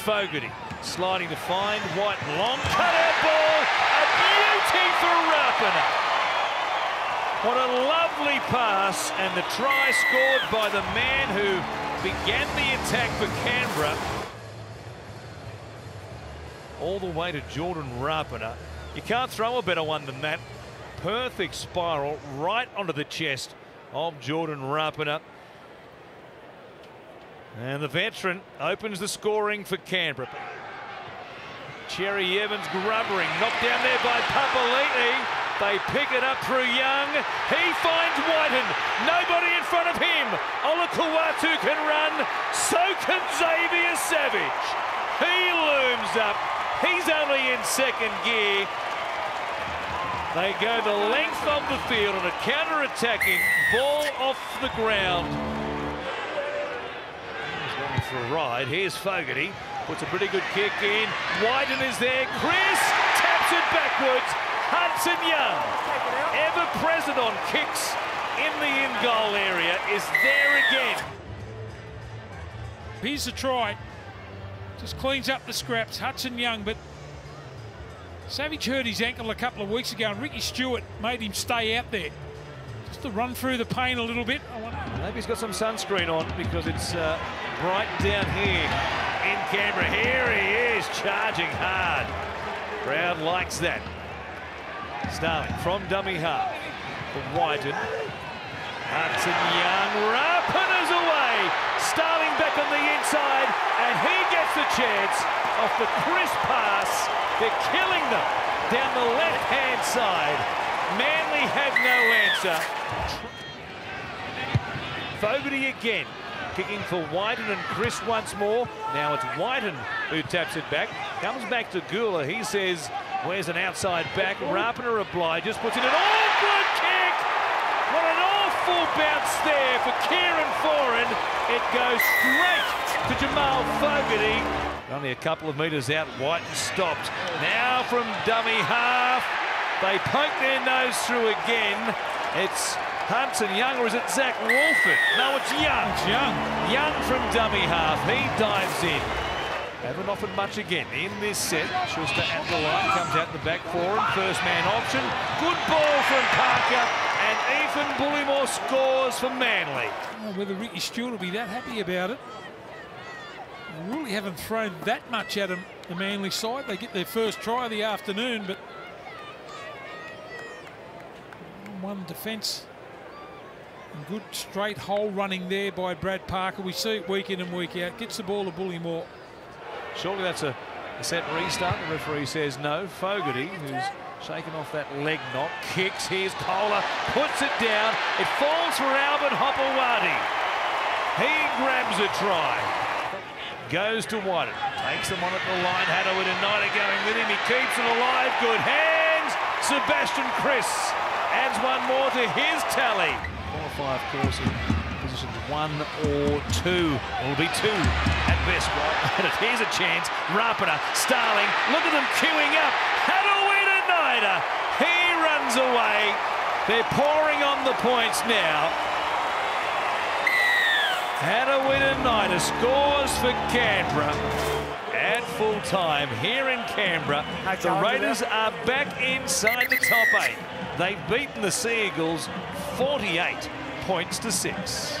Fogarty sliding to find White. Long cut-out ball. A beauty for Rapana. What a lovely pass and the try scored by the man who began the attack for Canberra. All the way to Jordan Rapana. You can't throw a better one than that. Perfect spiral right onto the chest of Jordan Rapana. And the veteran opens the scoring for Canberra. Cherry Evans grubbering, knocked down there by Papali'i. They pick it up through Young. He finds Wighton. Nobody in front of him. Olakau'atu can run. So can Xavier Savage. He looms up. He's only in second gear. They go the length of the field on a counter-attacking ball off the ground. For a ride. Here's Fogarty. Puts a pretty good kick in. Wighton is there. Kris taps it backwards. Hudson Young, ever present on kicks in the in-goal area, is there again. Here's the try. Just cleans up the scraps. Hudson Young, but Savage hurt his ankle a couple of weeks ago, and Ricky Stuart made him stay out there. Just to run through the pain a little bit. Maybe he's got some sunscreen on because it's uh, bright down here in Canberra. Here he is, charging hard. Brown likes that. Starling from dummy half for Wighton. Hudson Young, Rapana's away. Starling back on the inside, and he gets the chance off the crisp pass. They're killing them down the left-hand side. Manly have no answer. Fogarty again, kicking for Wighton and Kris once more. Now it's Wighton who taps it back. Comes back to Gula. He says, where's an outside back? Rapana obliges, puts in an all good kick. What an awful bounce there for Kieran Foran. It goes straight to Jamal Fogarty. Only a couple of metres out, Wighton stopped. Now from dummy half. They poke their nose through again. It's Hudson Young, or is it Zac Woolford? No, it's Young. It's Young. Young from dummy half. He dives in. Haven't offered much again in this set. Schuster at the line, comes out the back for him. First man option. Good ball from Parker. And Ethan Bullemor scores for Manly. Oh, whether Ricky Stuart will be that happy about it. Really haven't thrown that much at him, the Manly side. They get their first try of the afternoon, but one defence and good straight hole running there by Brad Parker. We see it week in and week out. Gets the ball to Bullemor. Surely that's a, a set restart. The referee says no. Fogarty, who's shaken off that leg knock, kicks. Here's Koula, puts it down. It falls for Albert Hopoate. He grabs a try. Goes to Wighton. Takes him on at the line. Hattaway United going with him. He keeps it alive. Good hands. Sebastian Kris adds one more to his tally. Four or five courses. Positions one or two. Will be two at best. Right. Here's a chance. Rapana, Starling. Look at them queuing up. Hattaway United. He runs away. They're pouring on the points now. Hattaway scores for Canberra at full time here in Canberra. The Raiders are back inside the top eight. They've beaten the Sea Eagles 48 points to six.